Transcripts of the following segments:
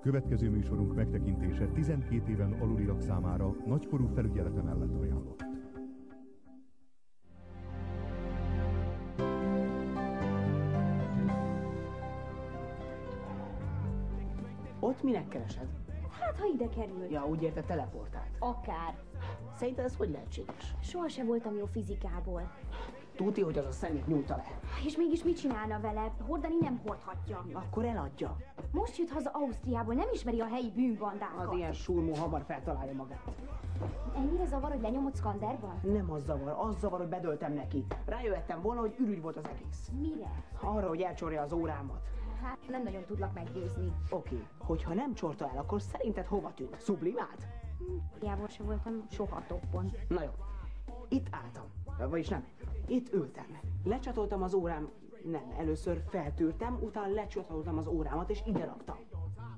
Következő műsorunk megtekintése 12 éven aluliak számára nagykorú felügyelete mellett ajánlott. Ott minek keresed? Hát, ha ide kerül. Ja, úgy érte teleportált. Akár. Szerinted ez hogy lehetséges? Soha se voltam jó fizikából. Tudja, hogy az a szemét nyújta le. És mégis mit csinálna vele? Hordani nem hordhatja. Akkor eladja. Most jött haza Ausztriából, nem ismeri a helyi bűnbandákat. Az ilyen surmó hamar feltalálja magát. Ennyire zavar, hogy lenyomott Skanderban? Nem az zavar, az zavar, hogy bedöltem neki. Rájöttem volna, hogy ürügy volt az egész. Mire? Arra, hogy elcsorja az órámat. Hát nem nagyon tudlak meggyőzni. Oké, hogyha nem csorta el, akkor szerinted hova tűnt? Sublimált? Jából se voltam soha toppon. Na jó, itt álltam. Vagyis nem, itt ültem. Lecsatoltam az órám, nem, először feltűrtem, utána lecsatoltam az órámat, és ide raktam.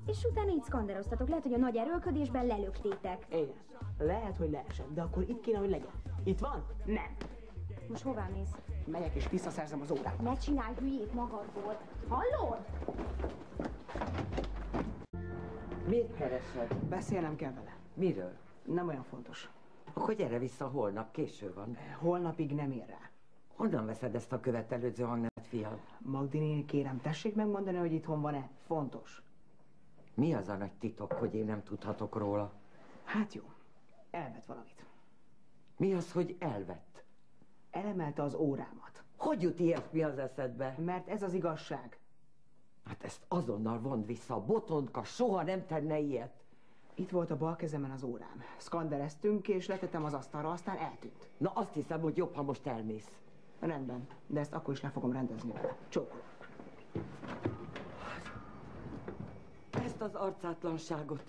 És utána így szkanderoztatok, lehet, hogy a nagy erőlködésben lelöktétek. Igen, lehet, hogy leesett, de akkor itt kéne, hogy legyen. Itt van? Nem. Most hová mész? Megyek és visszaszerzem az órát. Ne csinálj hülyét magadból. Hallod? Miért keresed? Beszélnem kell vele. Miről? Nem olyan fontos. Akkor gyere vissza holnap, késő van. Holnapig nem ér rá. Honnan veszed ezt a követelődző hangnet, fiam? Magdi kérem, tessék megmondani, hogy itthon van-e. Fontos. Mi az a nagy titok, hogy én nem tudhatok róla? Hát jó. Elvett valamit. Mi az, hogy elvett? Elemelte az órámat. Hogy jut ilyesmi az eszedbe? Mert ez az igazság. Hát ezt azonnal vond vissza. A botonka soha nem tenne ilyet. Itt volt a bal kezemen az órám. Szkandereztünk, és letettem az asztalra, aztán eltűnt. Na azt hiszem, hogy jobb, ha most elmész. Rendben, de ezt akkor is le fogom rendezni vele. Csókolom. Ezt az arcátlanságot.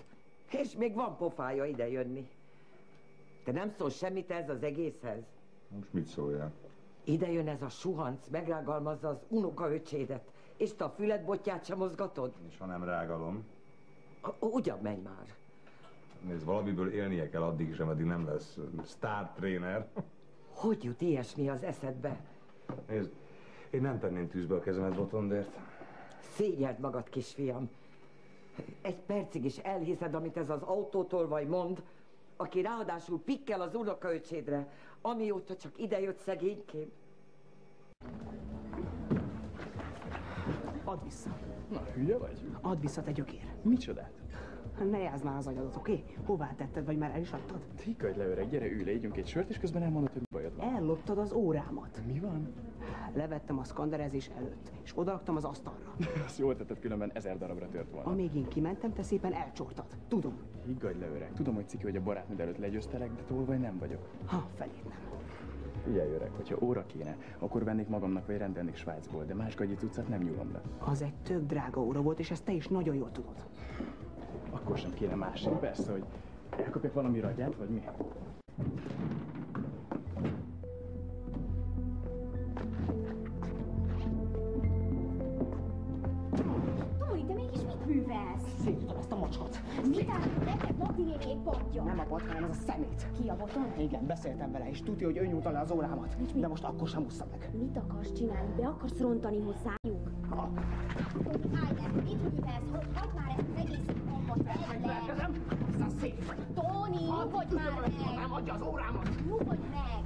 És még van pofája ide jönni. Te nem szól semmit ez az egészhez? Most mit szóljál? Ide jön ez a suhanc, megrágalmazza az unokaöcsédet, és te a füledbotját sem mozgatod? És ha nem rágalom? Ugyan menj már. Nézd, valamiből élnie kell addig is, ameddig nem lesz star trainer. Hogy jut ilyesmi az eszedbe? Nézd, én nem tenném tűzbe a kezemet Botondért. Szégyeld magad, kisfiam. Egy percig is elhiszed, amit ez az autótolvaj mond, aki ráadásul pikkel az unokaöcsédre, amióta csak idejött szegénykém. Add vissza. Na, hülye vagy? Add vissza, te gyökér. Micsodát? Ne jázd már az agyadat, oké? Hová tetted, vagy már el is adtad? Tikadj le, öreg, gyere, ülj le, ígyunk egy sört, és közben elmondod, hogy mi bajod van. Elloptad az órámat. Mi van? Levettem a szkanderezés előtt, és odaraktam az asztalra. Azt jól tetted, különben ezer darabra tört volna. Amíg én kimentem, te szépen elcsortad. Tudom. Higgadj le, öreg. Tudom, hogy ciki, hogy a barátnőd előtt legyőztelek, de tolvaj nem vagyok. Ha, felét nem. Figyelj, öreg, hogyha óra kéne, akkor vennék magamnak, vagy rendelnék Svájcból, de más gagyi cuccát nem nyúlom le. Az egy tök drága óra volt, és ezt te is nagyon jól tudod. Akkor sem kéne másik, persze, hogy elkapjak valami ragyát, vagy mi? Művelsz? Szétjutom ezt a mocsot. Mit áll? Neked Magdi néni egy padja. Nem a bot, hanem ez a szemét. Ki a boton? Igen, beszéltem vele, és tudja, hogy ő nyújta le az órámat. Nincs mit. De most akkor sem úszta meg. Mit akarsz csinálni? Be akarsz rontani hozzájuk? Ha. Állj le, mit művelsz? Hogy hagyd már ezt az egész gombot, vedd le! Elkezem, aztán szét. Tóni, nyugodj már meg! Nem adja az órámat. Nyugodj meg!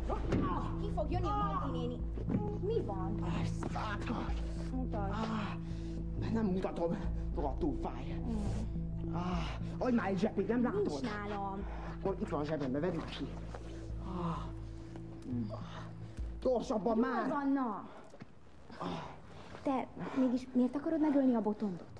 Ki fog jönni a Magdi néni? Mi van? Száka. Mutasd. Nem mutatom. Rohadtul fáj. Ah, adj már egy zsepig, nem Nincs látod? nálam. Akkor itt van a zsebembe, vedd már ki. Ah. Gyorsabban Hol már! van, na? Te mégis miért akarod megölni a botondot?